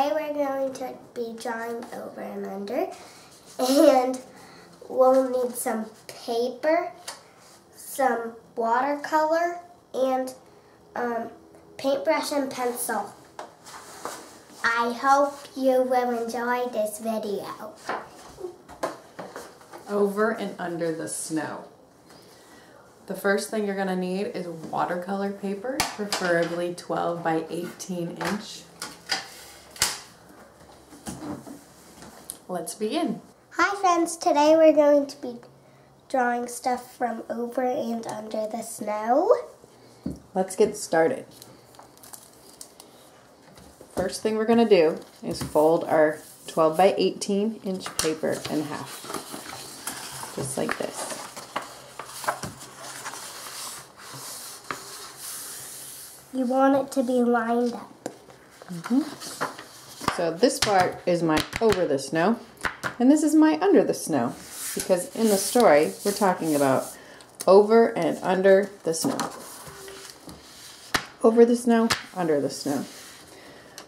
today we're going to be drawing over and under. And we'll need some paper, some watercolor, and um, paintbrush and pencil. I hope you will enjoy this video. Over and under the snow. The first thing you're gonna need is watercolor paper, preferably 12 by 18 inch. Let's begin. Hi friends, today we're going to be drawing stuff from over and under the snow. Let's get started. First thing we're gonna do is fold our 12 by 18 inch paper in half, just like this. You want it to be lined up. Mm-hmm. So this part is my over the snow, and this is my under the snow, because in the story we're talking about over and under the snow. Over the snow, under the snow.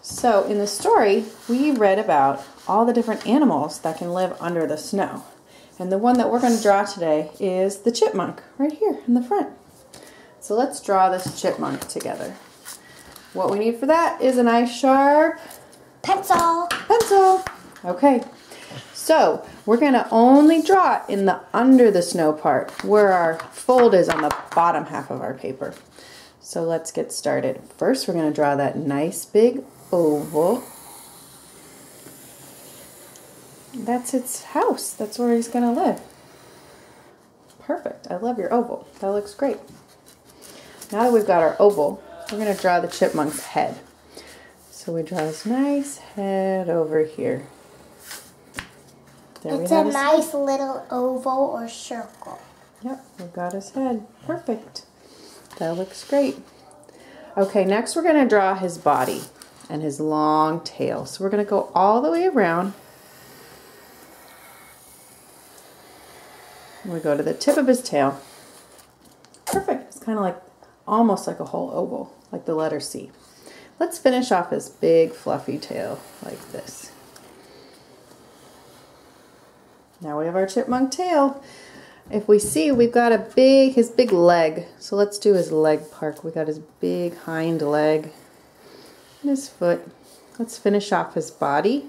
So in the story, we read about all the different animals that can live under the snow. And the one that we're going to draw today is the chipmunk, right here in the front. So let's draw this chipmunk together. What we need for that is a nice sharp Pencil. pencil. Okay, so we're gonna only draw in the under the snow part where our fold is on the bottom half of our paper. So let's get started. First, we're gonna draw that nice big oval. That's its house. That's where he's gonna live. Perfect. I love your oval. That looks great. Now that we've got our oval, we're gonna draw the chipmunk's head. So we draw his nice head over here. There It's a nice little oval or circle. Yep, we've got his head. Perfect. That looks great. Okay, next we're going to draw his body and his long tail. So we're going to go all the way around. We go to the tip of his tail. Perfect. It's kind of like almost like a whole oval, like the letter C. Let's finish off his big fluffy tail like this. Now we have our chipmunk tail. If we see, we've got a big, his big leg. So let's do his leg part. We got his big hind leg and his foot. Let's finish off his body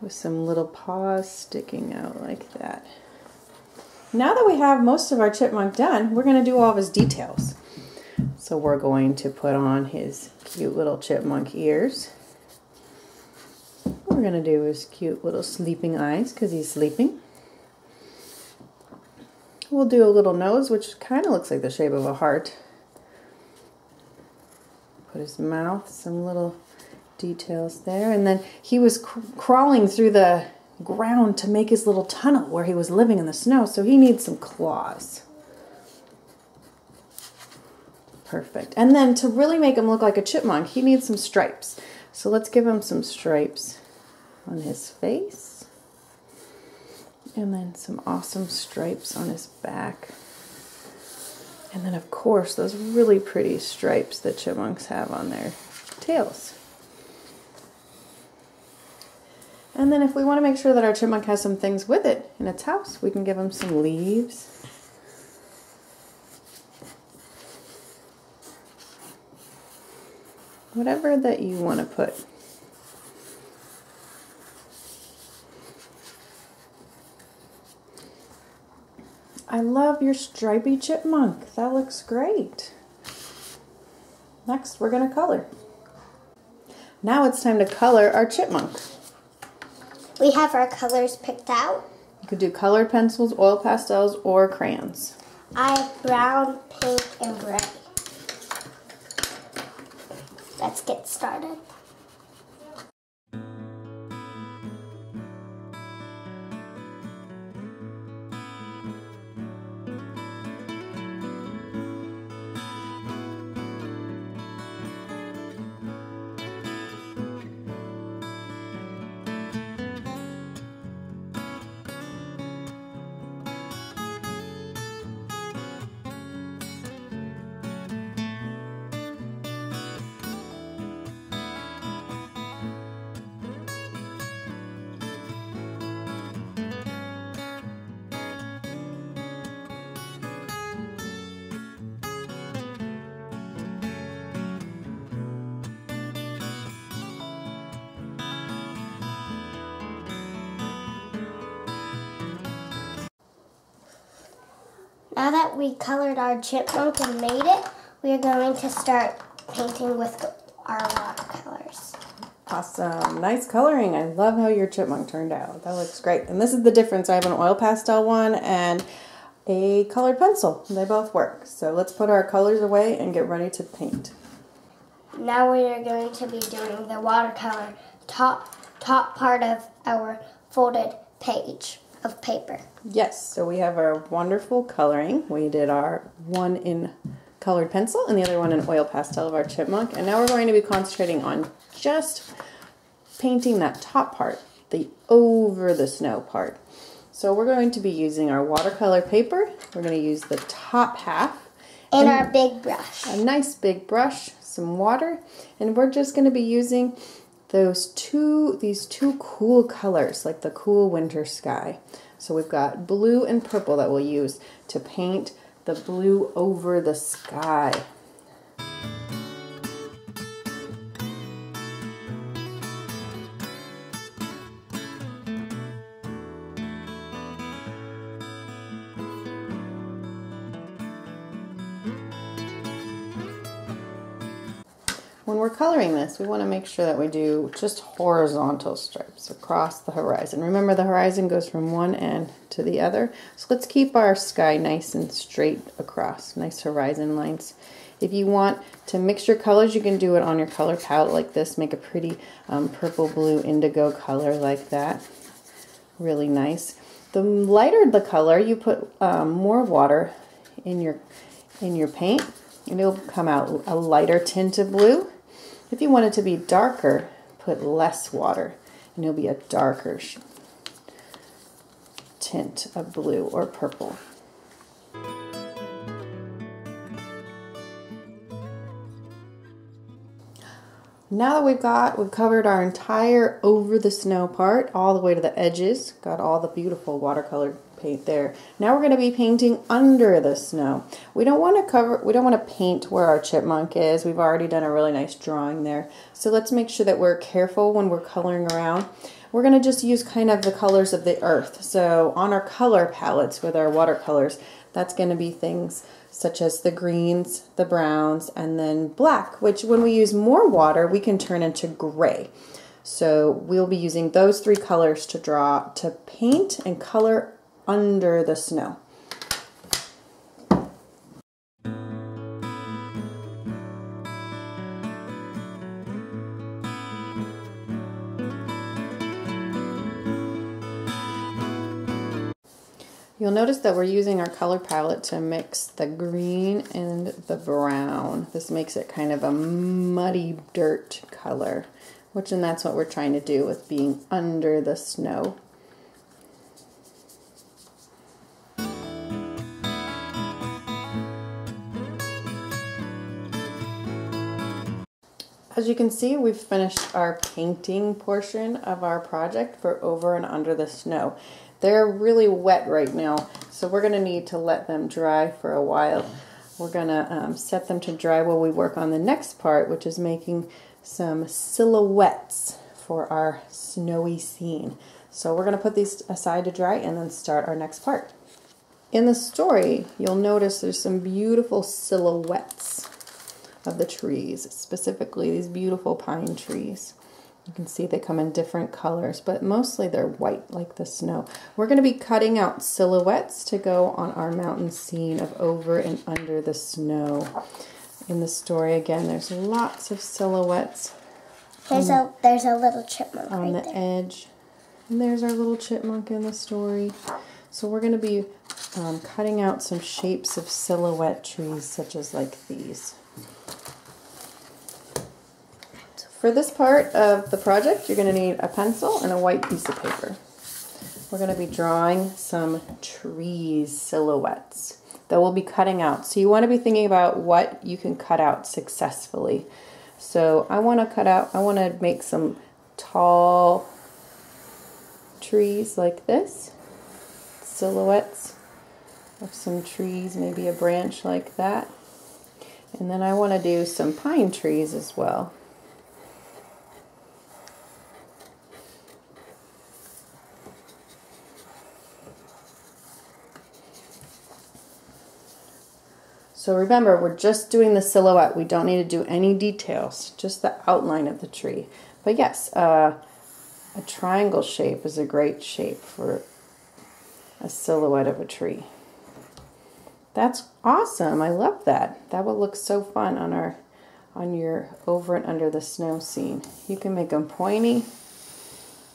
with some little paws sticking out like that. Now that we have most of our chipmunk done, we're going to do all of his details. So we're going to put on his cute little chipmunk ears. We're going to do his cute little sleeping eyes because he's sleeping. We'll do a little nose, which kind of looks like the shape of a heart. Put his mouth, some little details there. And then he was cr crawling through the ground to make his little tunnel where he was living in the snow, so he needs some claws. Perfect. And then to really make him look like a chipmunk, he needs some stripes. So let's give him some stripes on his face. And then some awesome stripes on his back. And then, of course, those really pretty stripes that chipmunks have on their tails. And then if we want to make sure that our chipmunk has some things with it in its house, we can give him some leaves. Whatever that you want to put. I love your stripy chipmunk. That looks great. Next, we're going to color. Now it's time to color our chipmunk. We have our colors picked out. You could do colored pencils, oil pastels, or crayons. I have brown, pink, and gray. Let's get started. Now that we colored our chipmunk and made it, we are going to start painting with our watercolors. Awesome. Nice coloring. I love how your chipmunk turned out. That looks great. And this is the difference. I have an oil pastel one and a colored pencil. They both work. So let's put our colors away and get ready to paint. Now we are going to be doing the watercolor top top part of our folded page of paper. Yes, so we have our wonderful coloring. We did our one in colored pencil and the other one in oil pastel of our chipmunk. And now we're going to be concentrating on just painting that top part, the over the snow part. So we're going to be using our watercolor paper. We're going to use the top half. And, and our big brush. A nice big brush, some water, and we're just going to be using those two these two cool colors like the cool winter sky. So we've got blue and purple that we'll use to paint the blue over the sky. When we're coloring this, we want to make sure that we do just horizontal stripes across the horizon. Remember the horizon goes from one end to the other. So let's keep our sky nice and straight across, nice horizon lines. If you want to mix your colors, you can do it on your color palette like this. Make a pretty um, purple, blue, indigo color like that. Really nice. The lighter the color, you put um, more water in your in your paint and it'll come out a lighter tint of blue. If you want it to be darker, put less water and it'll be a darker tint of blue or purple. Now that we've got, we've covered our entire over the snow part all the way to the edges, got all the beautiful watercolor paint there. Now we're going to be painting under the snow. We don't want to cover, we don't want to paint where our chipmunk is. We've already done a really nice drawing there. So let's make sure that we're careful when we're coloring around. We're going to just use kind of the colors of the earth. So on our color palettes with our watercolors, that's going to be things such as the greens, the browns, and then black, which when we use more water, we can turn into gray. So we'll be using those three colors to draw, to paint and color under the snow. You'll notice that we're using our color palette to mix the green and the brown. This makes it kind of a muddy dirt color, which and that's what we're trying to do with being under the snow. As you can see, we've finished our painting portion of our project for over and under the snow. They're really wet right now, so we're going to need to let them dry for a while. We're going to um, set them to dry while we work on the next part, which is making some silhouettes for our snowy scene. So we're going to put these aside to dry and then start our next part. In the story, you'll notice there's some beautiful silhouettes of the trees, specifically these beautiful pine trees. You can see they come in different colors, but mostly they're white like the snow. We're going to be cutting out silhouettes to go on our mountain scene of over and under the snow. In the story, again, there's lots of silhouettes. There's a there's a little chipmunk on right the there. edge. And there's our little chipmunk in the story. So we're going to be um, cutting out some shapes of silhouette trees, such as like these. For this part of the project, you're going to need a pencil and a white piece of paper. We're going to be drawing some trees silhouettes that we'll be cutting out. So you want to be thinking about what you can cut out successfully. So I want to cut out, I want to make some tall trees like this, silhouettes of some trees, maybe a branch like that. And then I want to do some pine trees as well. So remember, we're just doing the silhouette. We don't need to do any details, just the outline of the tree. But yes, uh, a triangle shape is a great shape for a silhouette of a tree. That's awesome. I love that. That will look so fun on our on your over and under the snow scene. You can make them pointy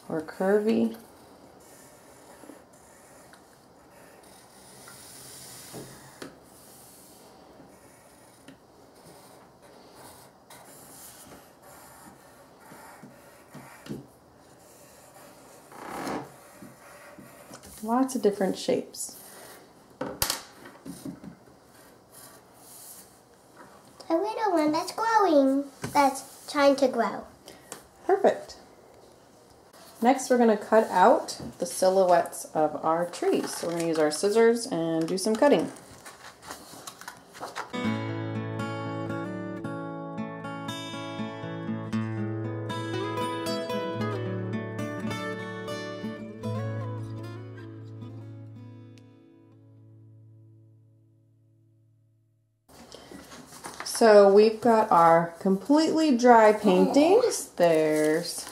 or curvy. Lots of different shapes. A little one that's growing, that's trying to grow. Perfect. Next, we're going to cut out the silhouettes of our trees. So we're going to use our scissors and do some cutting. So we've got our completely dry paintings. Oh. There's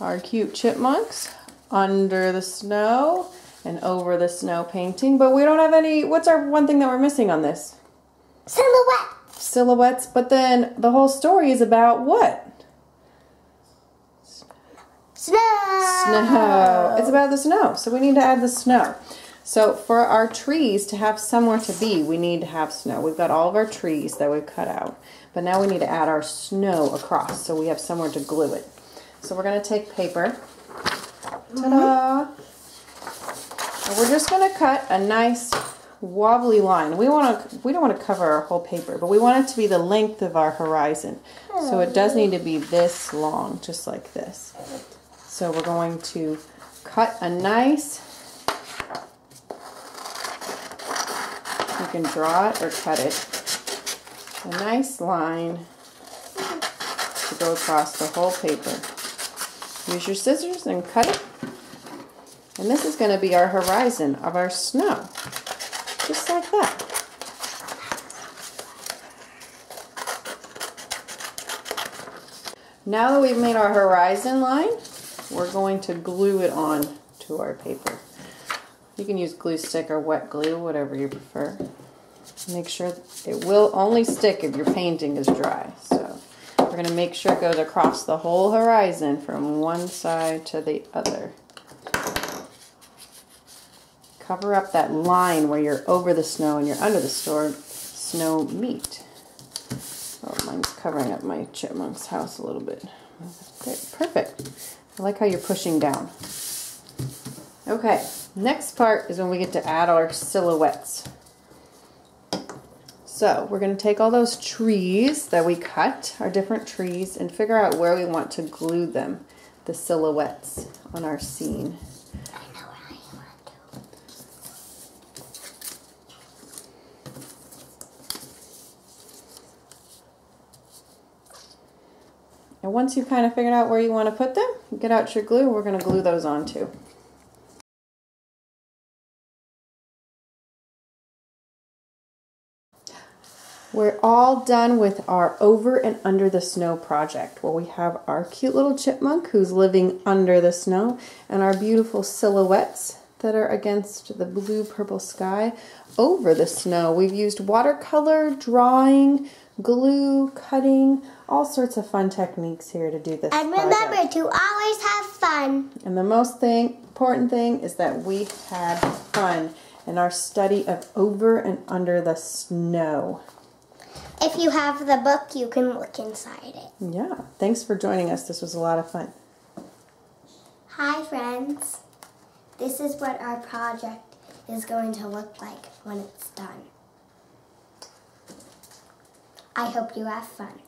our cute chipmunks under the snow and over the snow painting. But we don't have any, what's our one thing that we're missing on this? Silhouette. Silhouettes. But then the whole story is about what? Snow. Snow. It's about the snow. So we need to add the snow. So for our trees to have somewhere to be, we need to have snow. We've got all of our trees that we've cut out, but now we need to add our snow across so we have somewhere to glue it. So we're going to take paper. Ta-da! And we're just going to cut a nice wobbly line. We want to we don't want to cover our whole paper, but we want it to be the length of our horizon. So it does need to be this long, just like this. So we're going to cut a nice can draw it or cut it. A nice line to go across the whole paper. Use your scissors and cut it. And this is going to be our horizon of our snow. Just like that. Now that we've made our horizon line, we're going to glue it on to our paper. You can use glue stick or wet glue, whatever you prefer. Make sure it will only stick if your painting is dry. So we're going to make sure it goes across the whole horizon from one side to the other. Cover up that line where you're over the snow and you're under the store snow meet. Oh, mine's covering up my chipmunk's house a little bit. Perfect. I like how you're pushing down. Okay, next part is when we get to add our silhouettes. So we're going to take all those trees that we cut, our different trees, and figure out where we want to glue them, the silhouettes on our scene. I know where I want to. And once you've kind of figured out where you want to put them, get out your glue. We're going to glue those on too. We're all done with our over and under the snow project where we have our cute little chipmunk who's living under the snow and our beautiful silhouettes that are against the blue purple sky over the snow. We've used watercolor, drawing, glue, cutting, all sorts of fun techniques here to do this. And remember project. to always have fun. And the most thing, important thing is that we had fun in our study of over and under the snow. If you have the book, you can look inside it. Yeah. Thanks for joining us. This was a lot of fun. Hi, friends. This is what our project is going to look like when it's done. I hope you have fun.